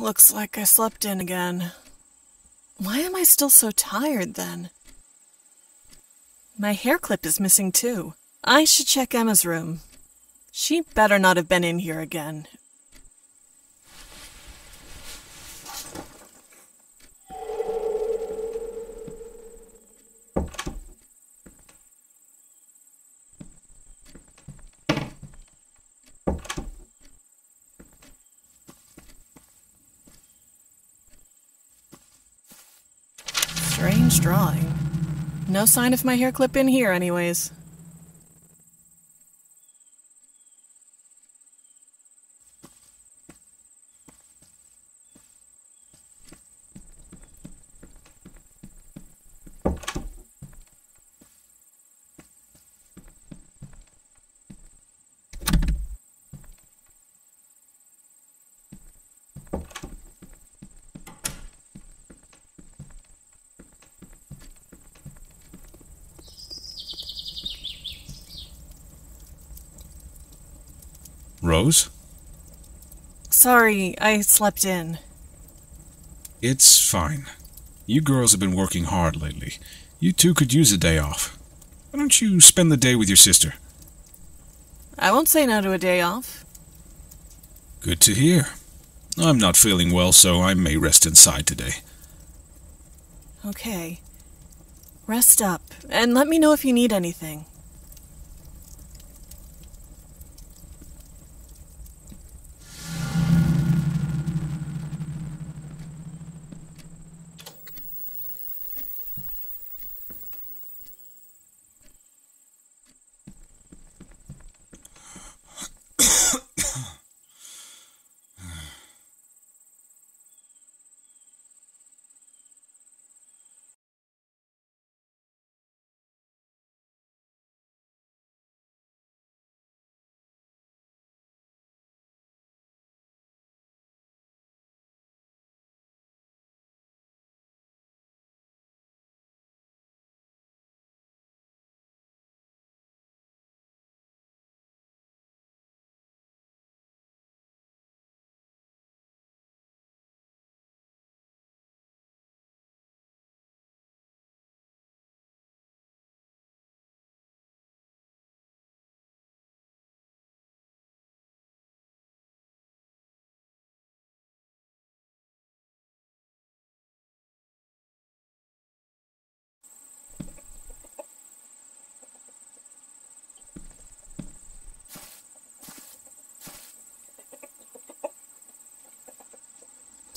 looks like I slept in again. Why am I still so tired then? My hair clip is missing too. I should check Emma's room. She better not have been in here again. Strange drawing. No sign of my hair clip in here, anyways. Rose? Sorry, I slept in. It's fine. You girls have been working hard lately. You two could use a day off. Why don't you spend the day with your sister? I won't say no to a day off. Good to hear. I'm not feeling well, so I may rest inside today. Okay. Rest up, and let me know if you need anything.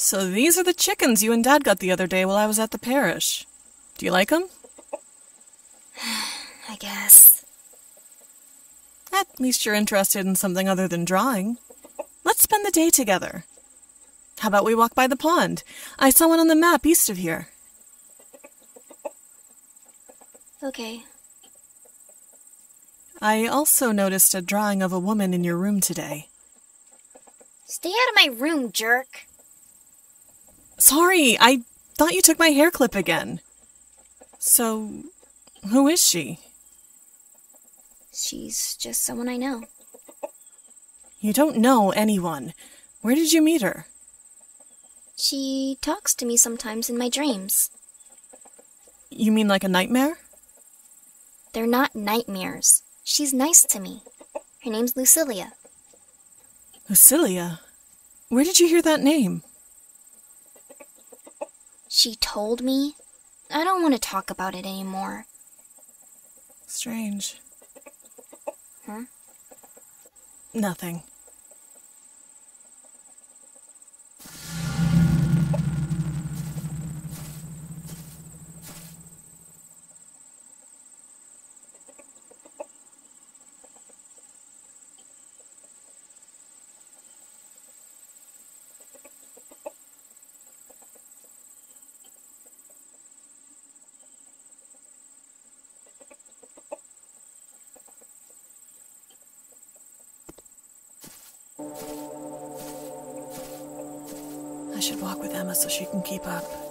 So these are the chickens you and Dad got the other day while I was at the parish. Do you like them? I guess. At least you're interested in something other than drawing. Let's spend the day together. How about we walk by the pond? I saw one on the map east of here. Okay. I also noticed a drawing of a woman in your room today. Stay out of my room, jerk. Sorry, I thought you took my hair clip again. So, who is she? She's just someone I know. You don't know anyone. Where did you meet her? She talks to me sometimes in my dreams. You mean like a nightmare? They're not nightmares. She's nice to me. Her name's Lucilia. Lucilia? Where did you hear that name? She told me. I don't want to talk about it anymore. Strange. Huh? Nothing. I should walk with Emma so she can keep up.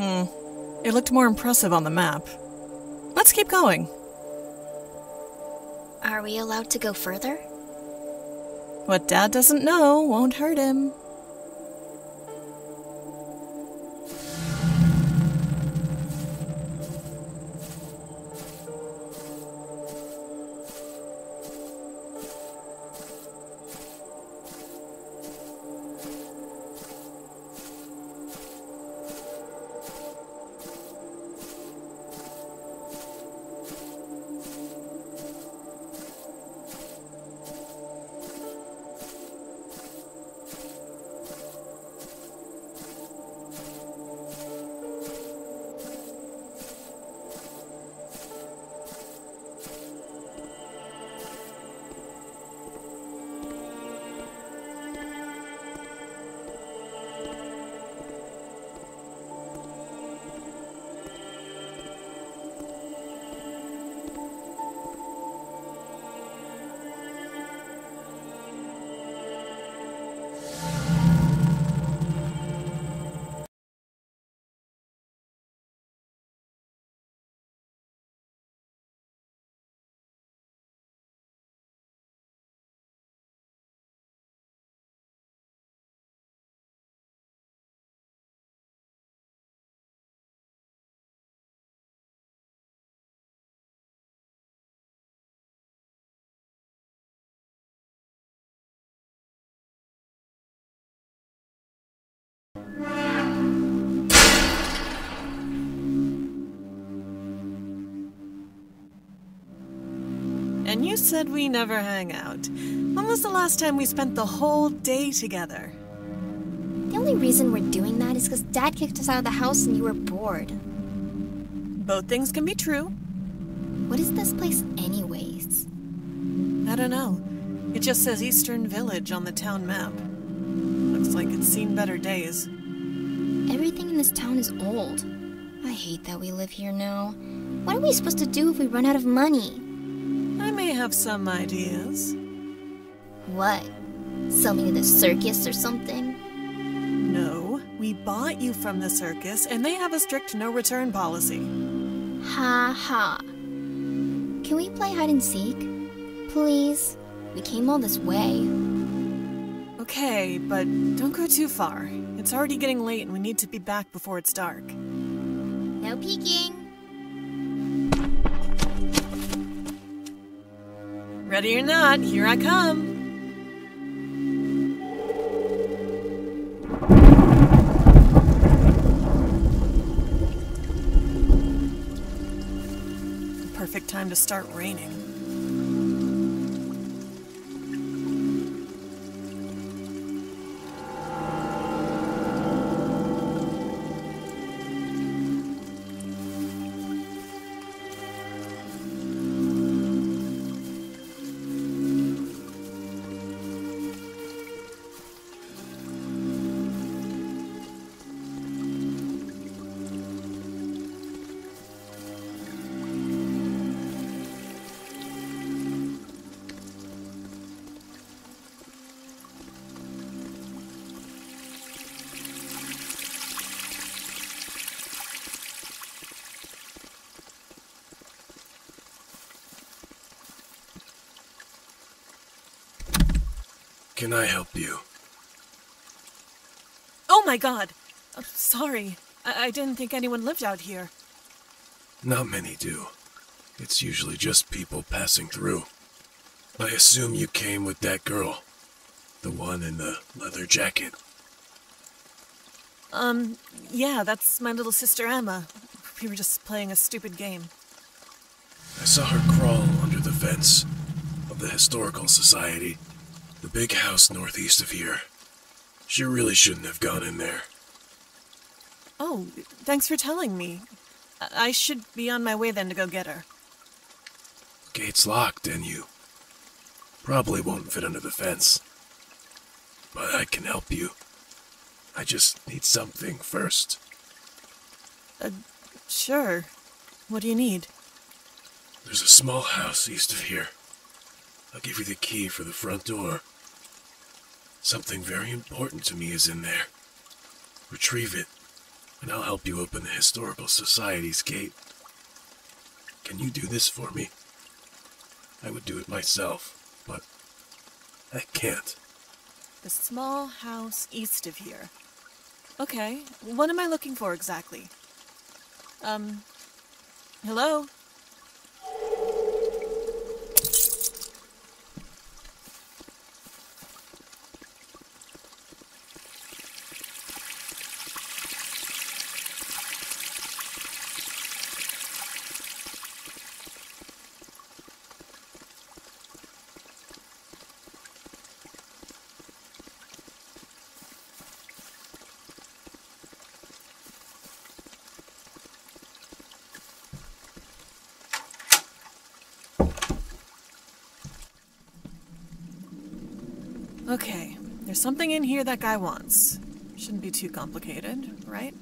Hmm. It looked more impressive on the map. Let's keep going. Are we allowed to go further? What Dad doesn't know won't hurt him. And you said we never hang out. When was the last time we spent the whole day together? The only reason we're doing that is because Dad kicked us out of the house and you were bored. Both things can be true. What is this place, anyways? I don't know. It just says Eastern Village on the town map. Looks like it's seen better days. Everything in this town is old. I hate that we live here now. What are we supposed to do if we run out of money? Have some ideas. What? Sell me to the circus or something? No, we bought you from the circus, and they have a strict no return policy. Ha ha. Can we play hide and seek? Please? We came all this way. Okay, but don't go too far. It's already getting late, and we need to be back before it's dark. No peeking. Ready or not, here I come. Perfect time to start raining. Can I help you? Oh my god! I'm sorry. I-, I didn't think anyone lived out here. Not many do. It's usually just people passing through. I assume you came with that girl. The one in the leather jacket. Um, yeah, that's my little sister Emma. We were just playing a stupid game. I saw her crawl under the fence of the Historical Society. Big house northeast of here. She really shouldn't have gone in there. Oh, thanks for telling me. I, I should be on my way then to go get her. Gate's locked, and you probably won't fit under the fence. But I can help you. I just need something first. Uh, sure. What do you need? There's a small house east of here. I'll give you the key for the front door. Something very important to me is in there. Retrieve it, and I'll help you open the Historical Society's gate. Can you do this for me? I would do it myself, but I can't. The small house east of here. Okay, what am I looking for exactly? Um, hello? Okay, there's something in here that guy wants. Shouldn't be too complicated, right?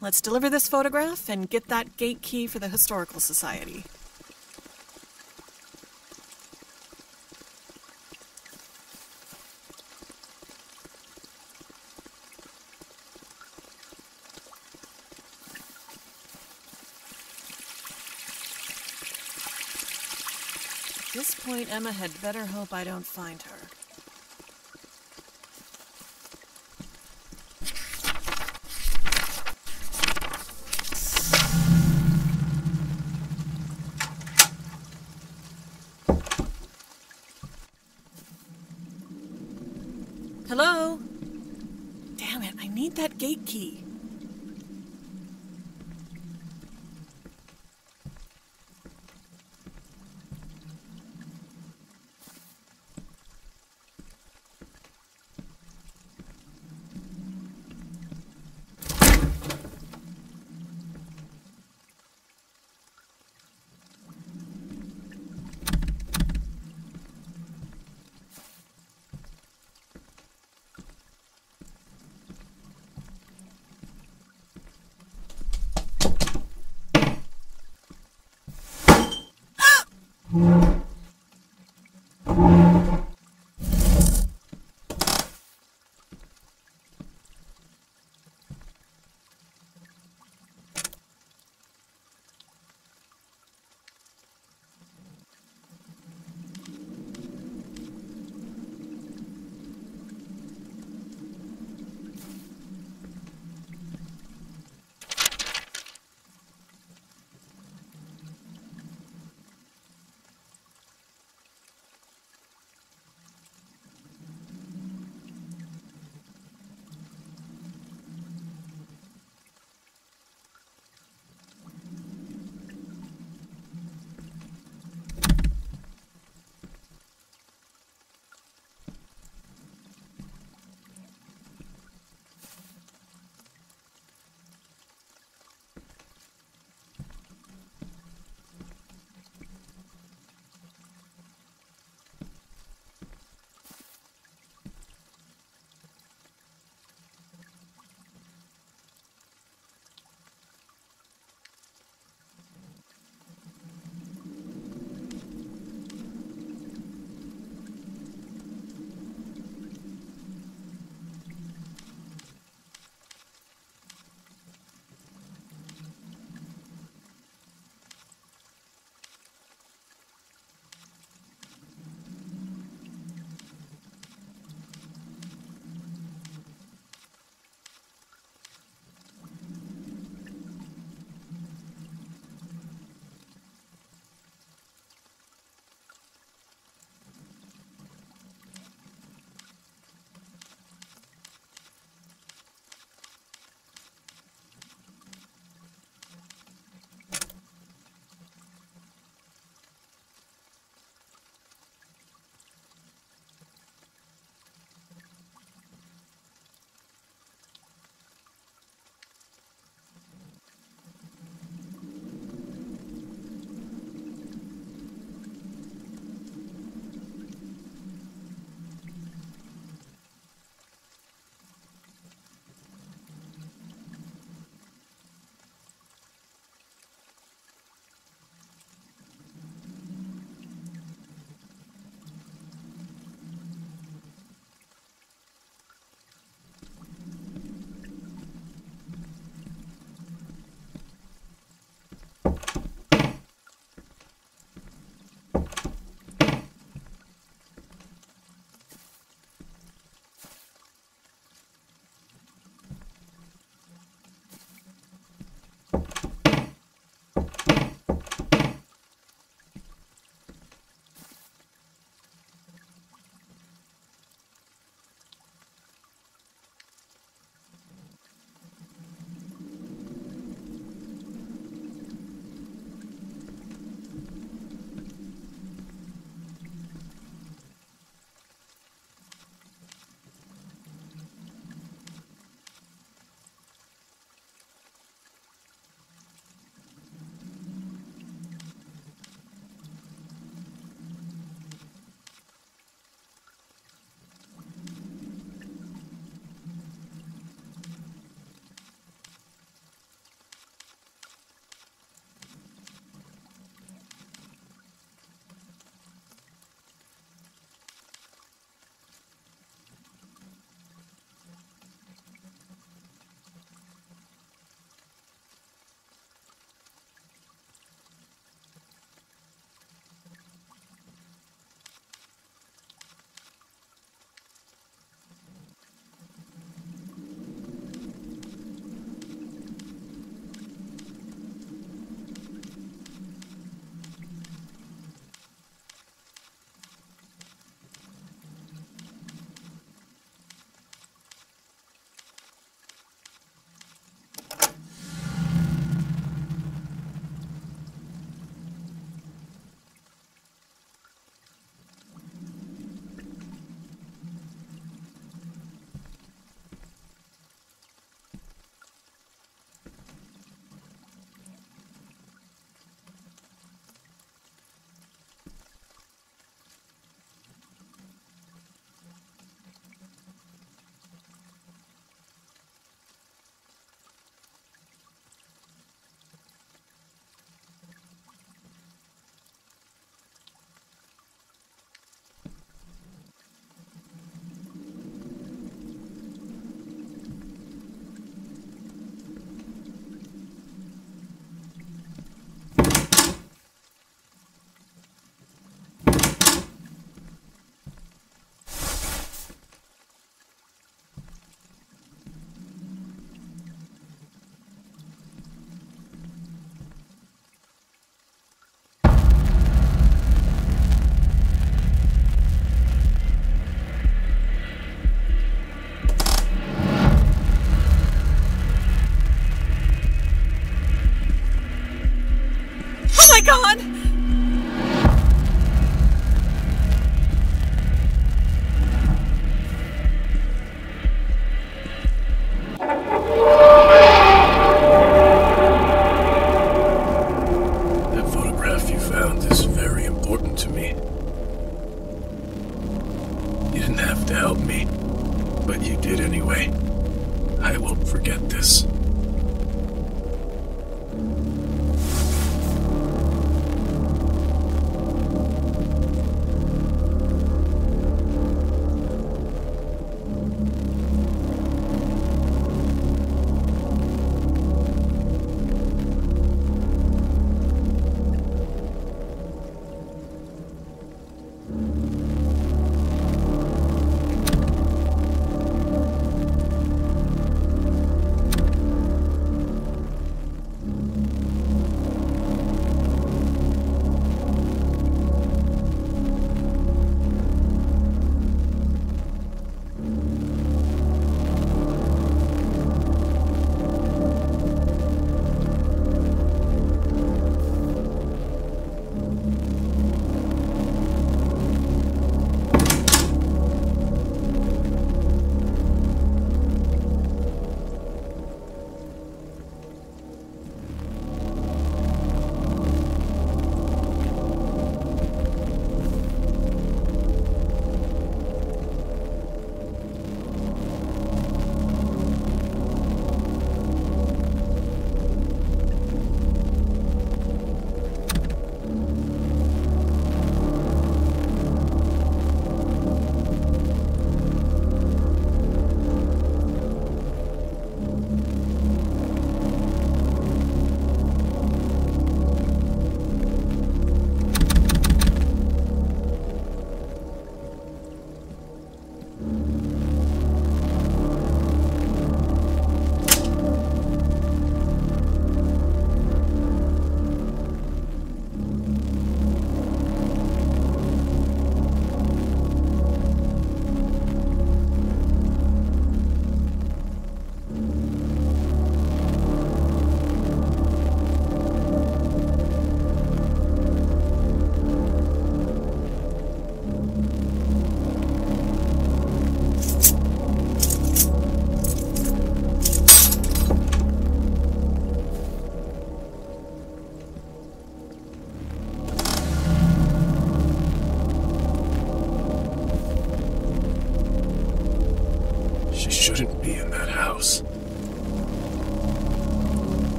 Let's deliver this photograph and get that gate key for the Historical Society. At this point, Emma had better hope I don't find her.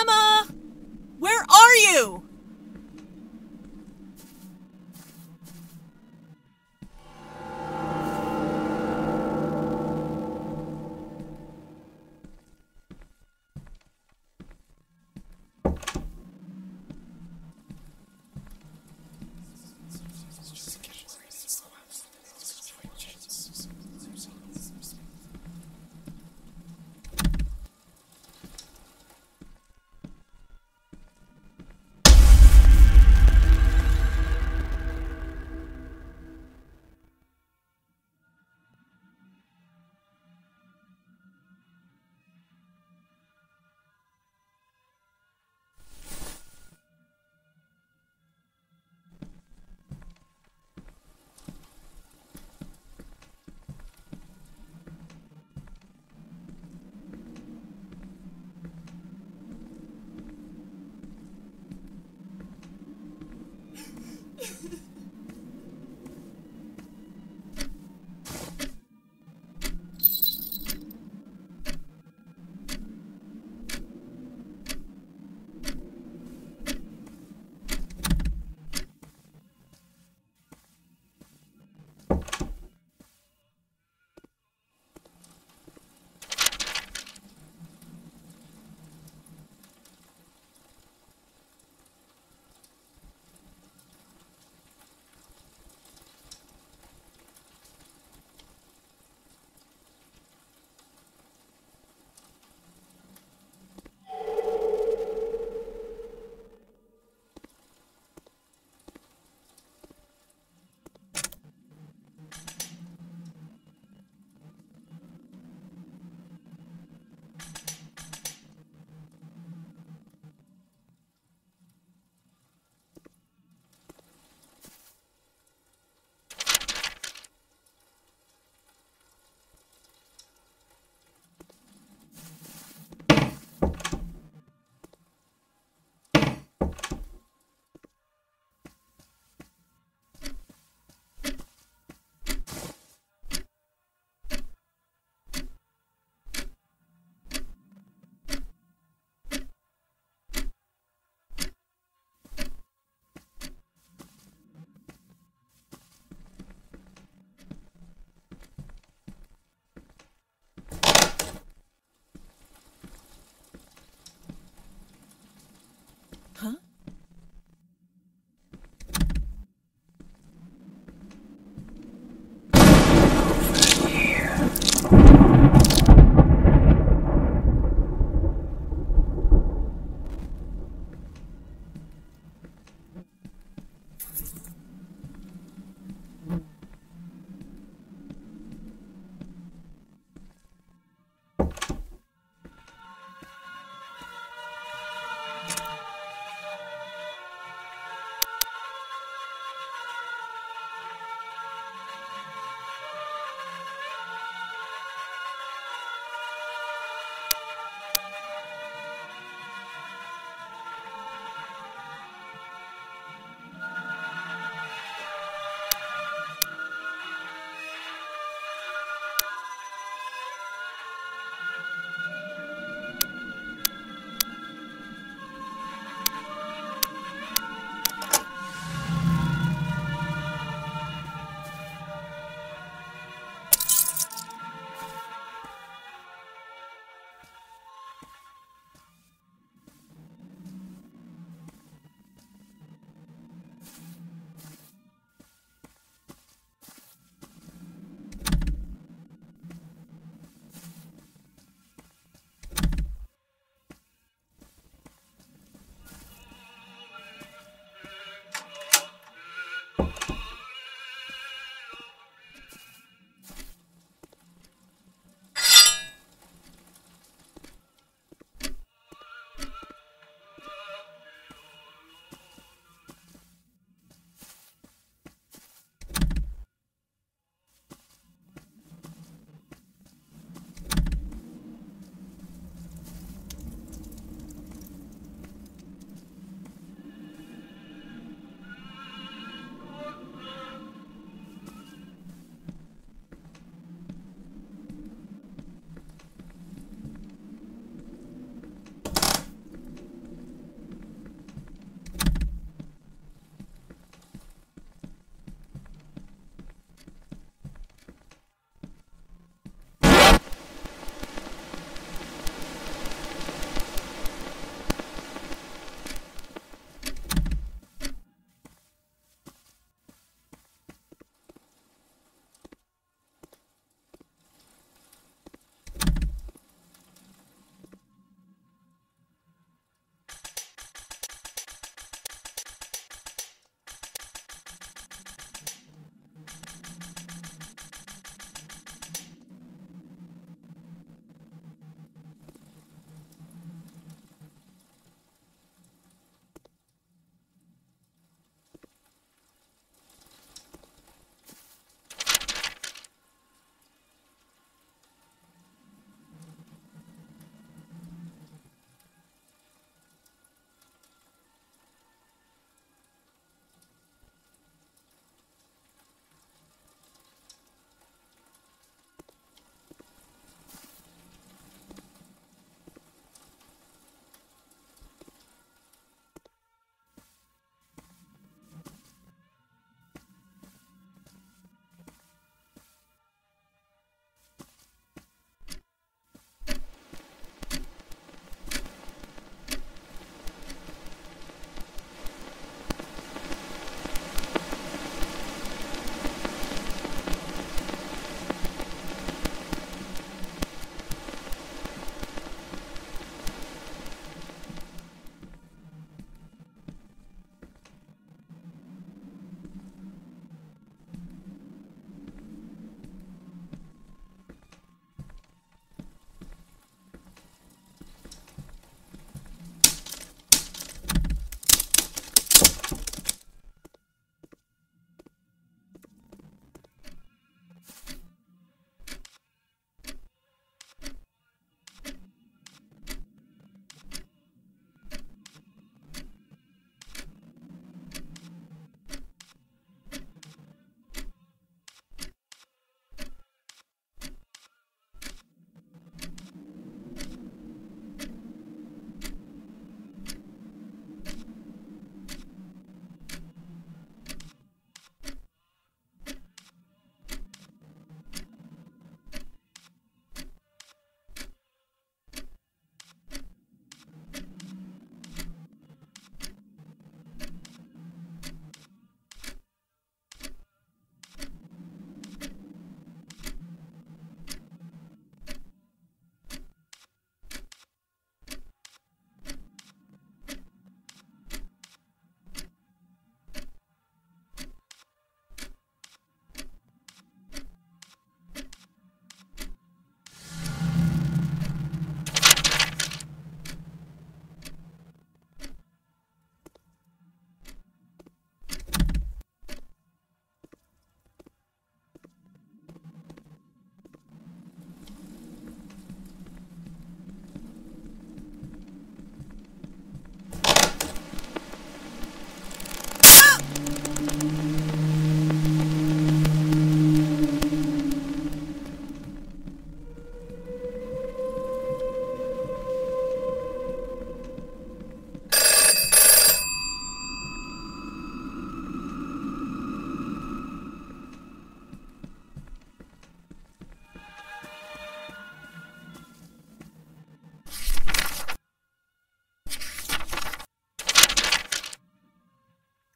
Emma! Where are you?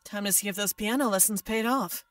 Time to see if those piano lessons paid off.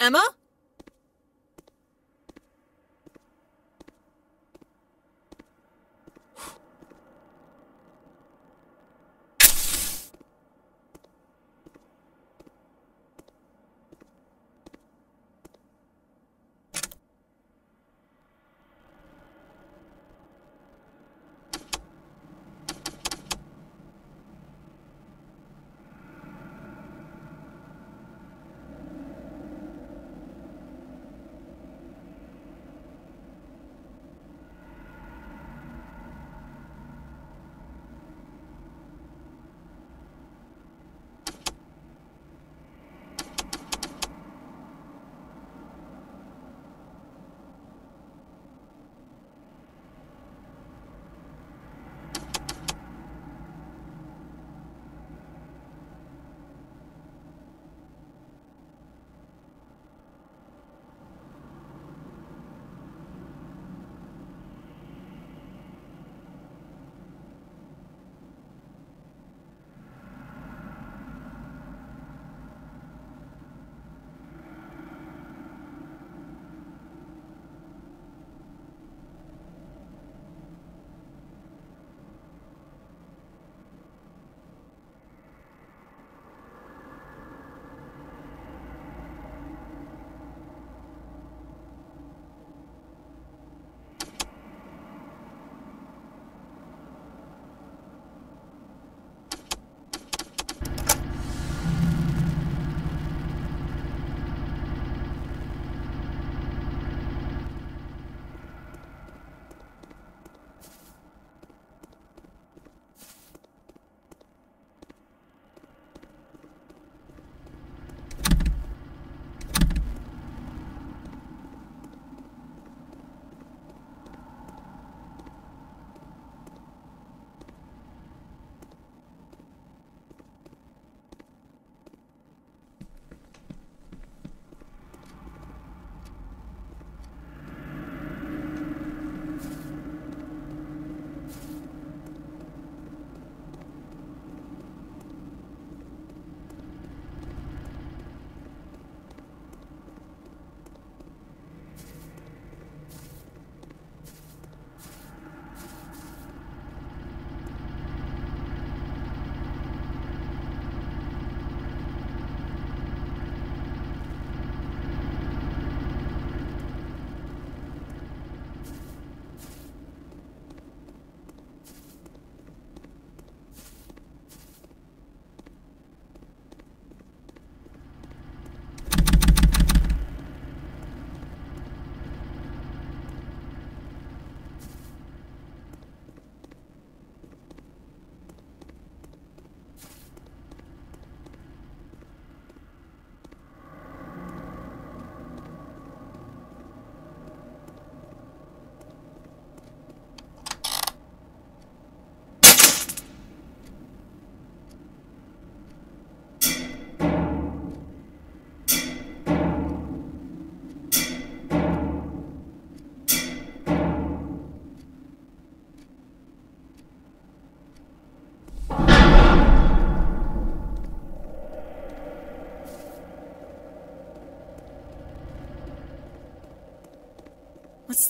Emma?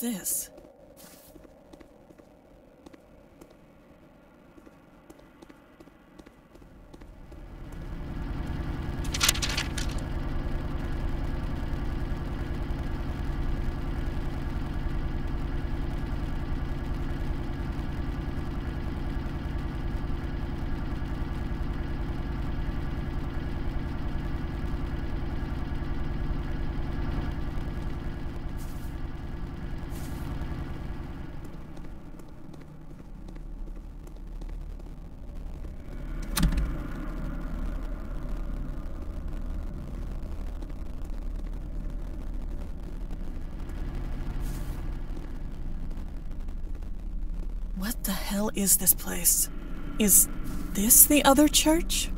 This? What the hell is this place? Is this the other church?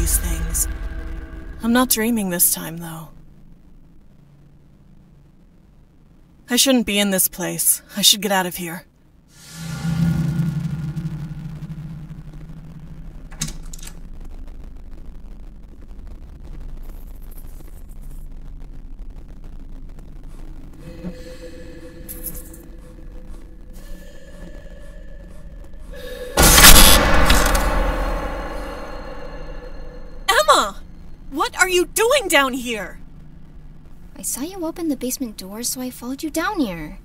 These things. I'm not dreaming this time, though. I shouldn't be in this place. I should get out of here. Doing down here? I saw you open the basement door, so I followed you down here.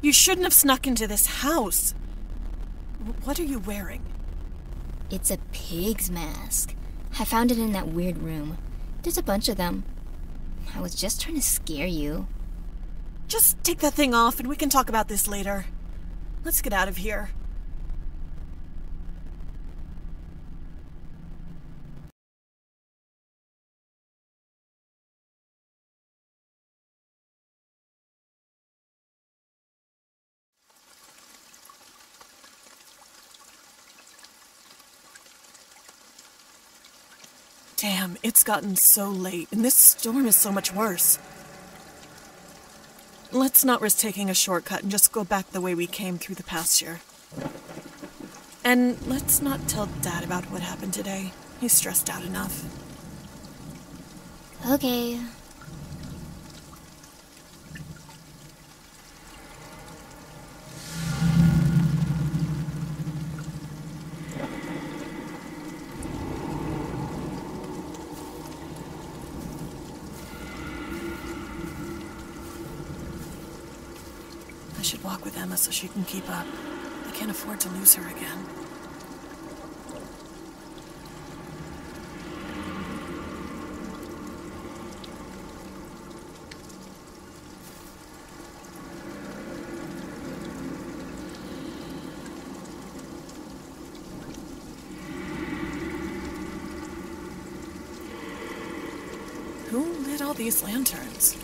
You shouldn't have snuck into this house. What are you wearing? It's a pig's mask. I found it in that weird room. There's a bunch of them. I was just trying to scare you. Just take that thing off and we can talk about this later. Let's get out of here. It's gotten so late, and this storm is so much worse. Let's not risk taking a shortcut and just go back the way we came through the pasture. And let's not tell Dad about what happened today. He's stressed out enough. Okay. I should so she can keep up. I can't afford to lose her again. Who lit all these lanterns?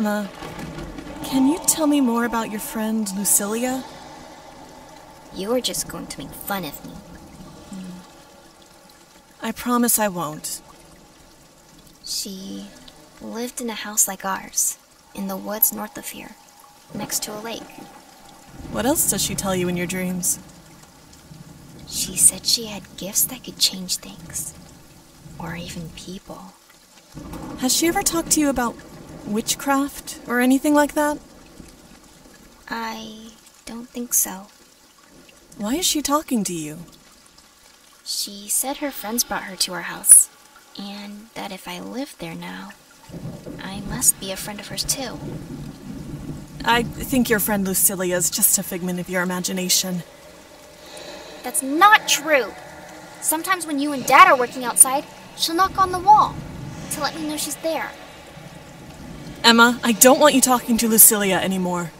Emma, can you tell me more about your friend Lucilia? You're just going to make fun of me. Hmm. I promise I won't. She lived in a house like ours, in the woods north of here, next to a lake. What else does she tell you in your dreams? She said she had gifts that could change things, or even people. Has she ever talked to you about witchcraft or anything like that? I don't think so. Why is she talking to you? She said her friends brought her to our house, and that if I lived there now, I must be a friend of hers too. I think your friend Lucilia is just a figment of your imagination. That's not true. Sometimes when you and Dad are working outside, she'll knock on the wall to let me know she's there. Emma, I don't want you talking to Lucilia anymore.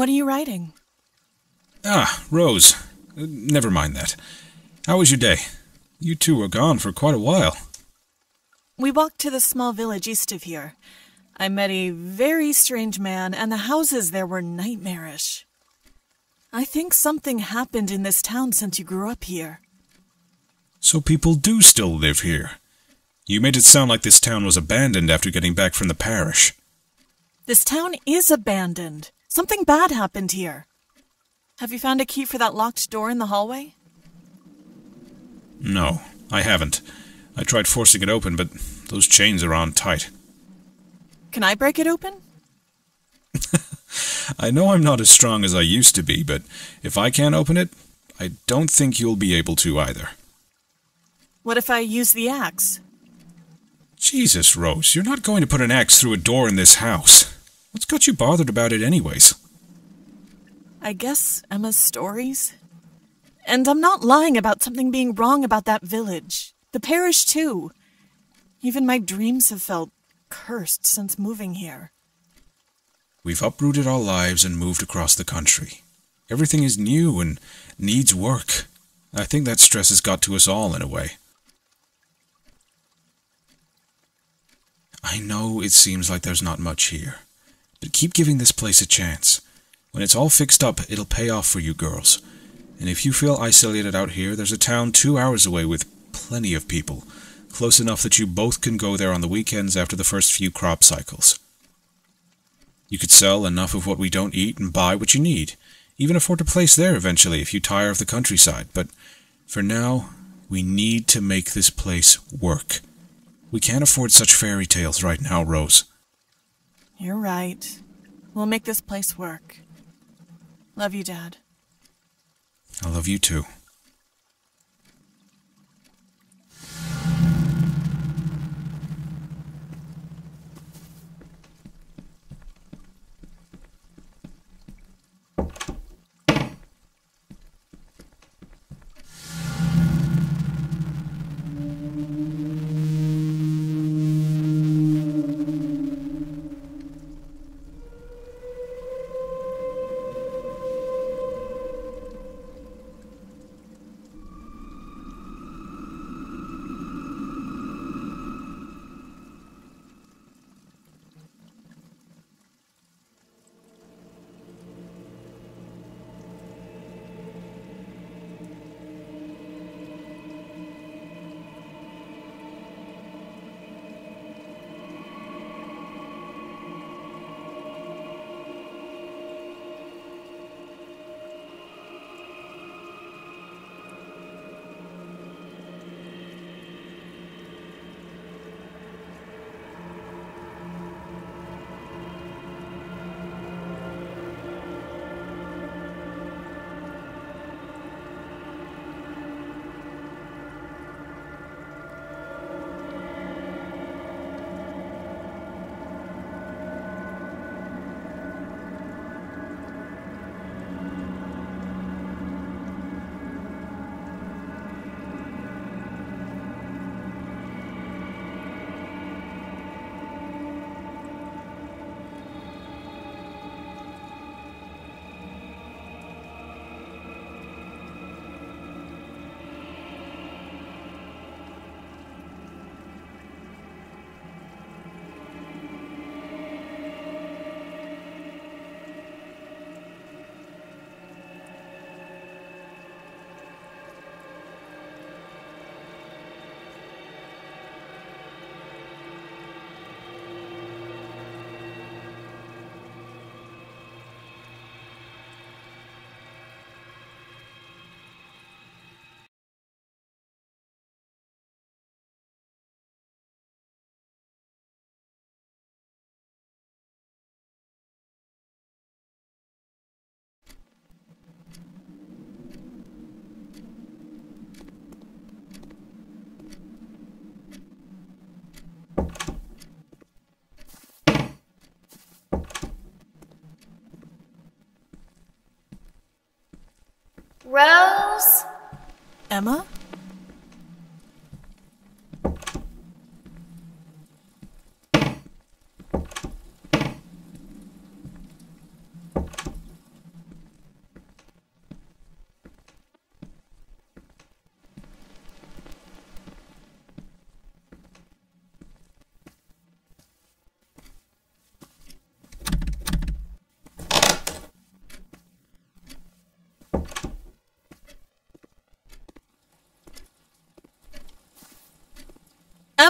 What are you writing? Ah, Rose. Uh, Never mind that. How was your day? You two were gone for quite a while. We walked to the small village east of here. I met a very strange man, and the houses there were nightmarish. I think something happened in this town since you grew up here. So people do still live here. You made it sound like this town was abandoned after getting back from the parish. This town is abandoned. Something bad happened here. Have you found a key for that locked door in the hallway? No, I haven't. I tried forcing it open, but those chains are on tight. Can I break it open? I know I'm not as strong as I used to be, but if I can't open it, I don't think you'll be able to either. What if I use the axe? Jesus, Rose, you're not going to put an axe through a door in this house. What's got you bothered about it, anyways? I guess Emma's stories. And I'm not lying about something being wrong about that village. The parish, too. Even my dreams have felt cursed since moving here. We've uprooted our lives and moved across the country. Everything is new and needs work. I think that stress has got to us all in a way. I know it seems like there's not much here, but keep giving this place a chance. When it's all fixed up, it'll pay off for you girls. And if you feel isolated out here, there's a town two hours away with plenty of people, close enough that you both can go there on the weekends after the first few crop cycles. You could sell enough of what we don't eat and buy what you need, even afford a place there eventually if you tire of the countryside. But for now, we need to make this place work. We can't afford such fairy tales right now, Rose. You're right. We'll make this place work. Love you, Dad. I love you too. Emma?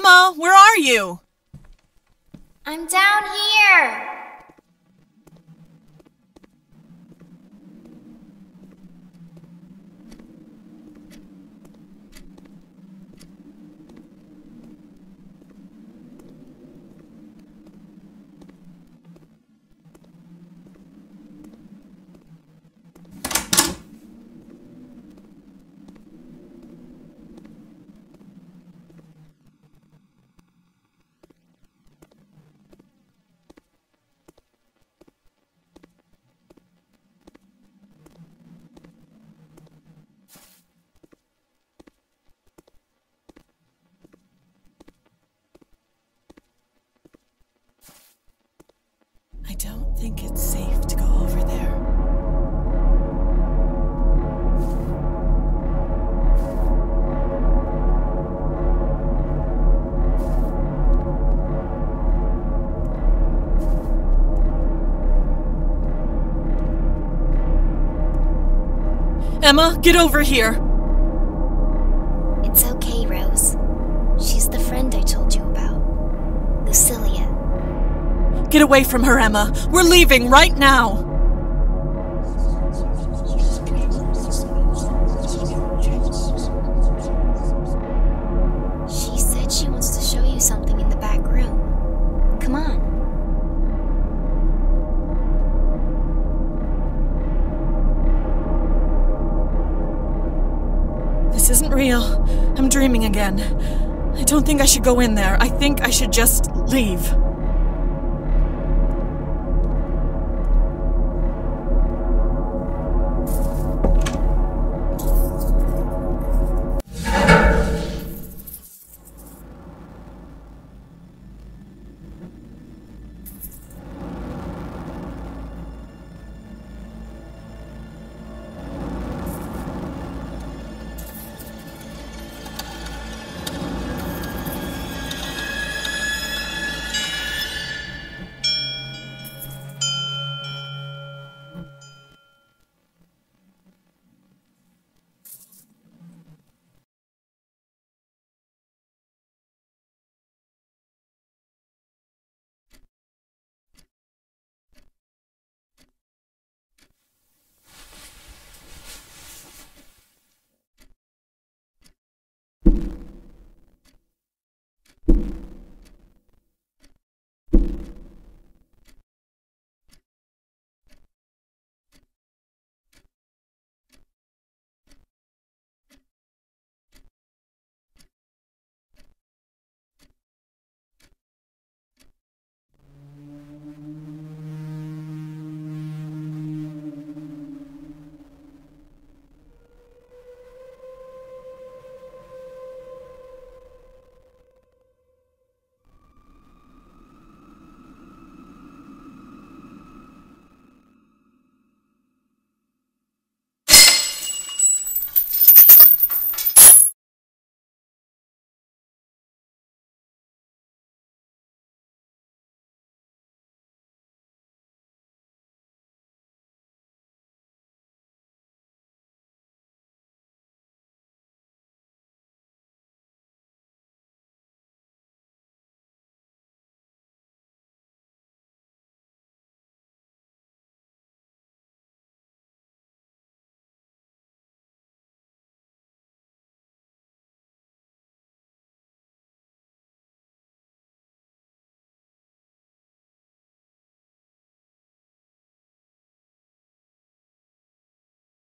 Emma, where are you? I'm down here. Emma, get over here! It's okay, Rose. She's the friend I told you about. Lucilia. Get away from her, Emma. We're leaving right now. Go in there. I think I should just leave.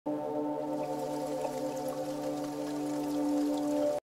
you